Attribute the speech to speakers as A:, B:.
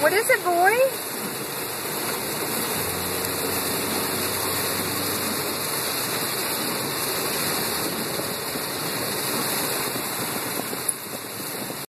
A: What is it, boy?